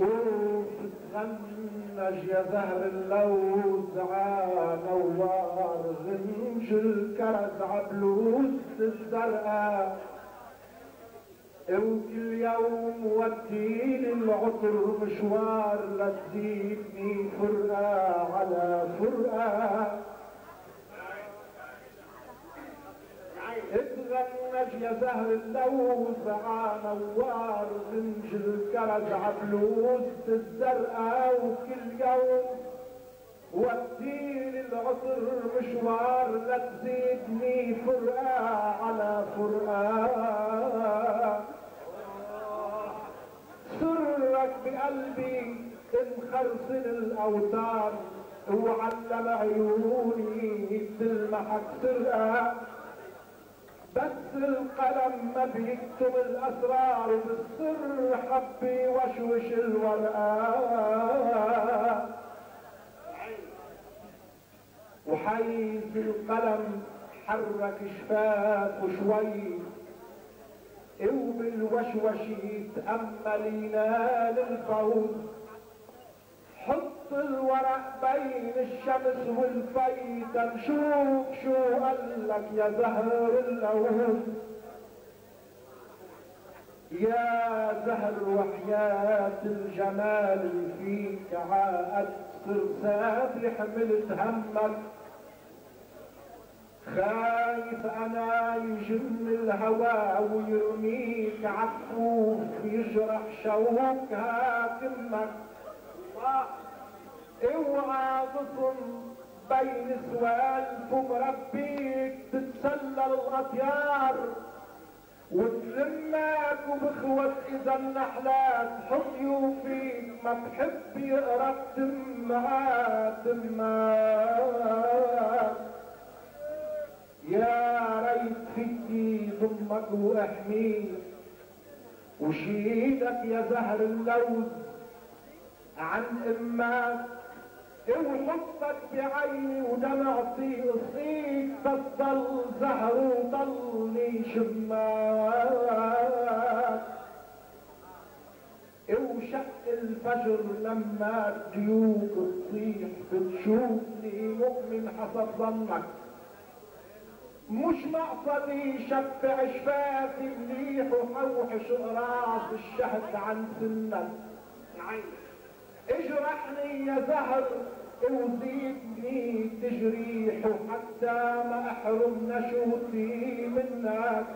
وبتغنج يا زهر اللوز نوار غنج الكرز عبلوز الزرقاء وكل يوم وديني العطر مشوار لتزيدني فرقة على فرقة اتغنج يا زهر اللوز نوار غنج الكرز عبلوز الزرقاء وكل يوم وديني العطر مشوار لتزيدني فرقة على فرقة. سرك بقلبي مخرسن الأوتار وعلم عيوني تلمحك سرقة. بس القلم ما بيكتب الأسرار بالسر حبي وشوش الورقة. وحيز القلم حرك شفاف وشوي. وبالوشوش يتأمل ينال الفوز. الورق بين الشمس والفيت نشوف شو قالك يا زهر اللوز يا زهر وحياة الجمال فيك عقد صرصاتي حملت همك. خايف أنا يجن الهوى ويرميك عكوف يجرح شوك هاكمك اوعى تصم بين سوالف مربيك تتسلل الأطيار. وتلمك وبخوت إذا النحلات حطيوا فيك ما بحب يقرا التمات تمات يا ريت فيكي ضمك واحميك وشيلك يا زهر اللوز. عن أمك وحطك بعيني ودمعتي اصيك تفضل زهر وضلني شماك وشق الفجر لما الديوك تصيح بتشوفني مؤمن حسب ظنك. مش مقصدي شبع شفافي مليح وحوحش راس الشهد عن سنك. اجرحني يا زهر وزيدني تجريح حتى ما أحرم نشوتي منك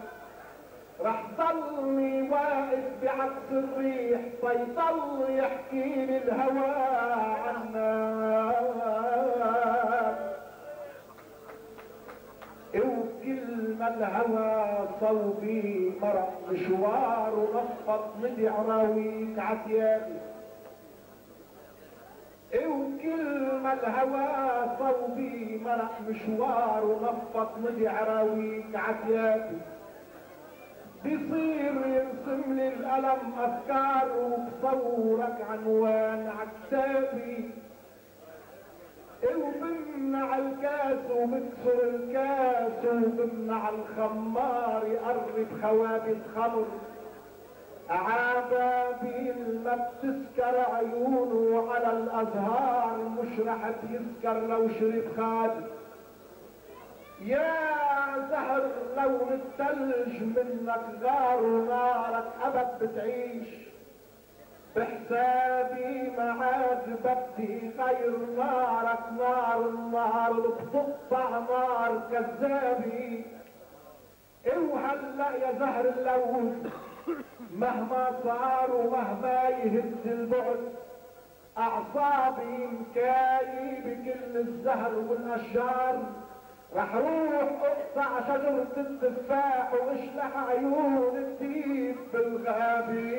رح ضلني واقف بعكس الريح فيضل يحكي لي الهوى عنك وكل ما الهوى صوبي مرق مشوار ونفط مدي عراويك عتيابي وكل ما الهوى صوبي مرق مشوار ونفط مدي عراويك عتيابي بيصير يرسم لي الألم أفكار وبصورك عنوان عكتابي. وبمنع الكاس وبكسر الكاس وبمنع الخمار يقرب خوابي الخمر عبابيل ما بتسكر عيونه على الأزهار مش رح تيسكر لو شرب خالي يا زهر لون التلج منك غار ونارك أبد بتعيش. بحسابي ما عاد بدي غير نارك نار النار بتقطع نار كذابي. وهلا يا زهر اللوز مهما صار ومهما يهز البعد. أعصابي مكاي بكل الزهر والأشجار. رح روح أقطع شجرة التفاح وأشلح عيون الديب بالغابي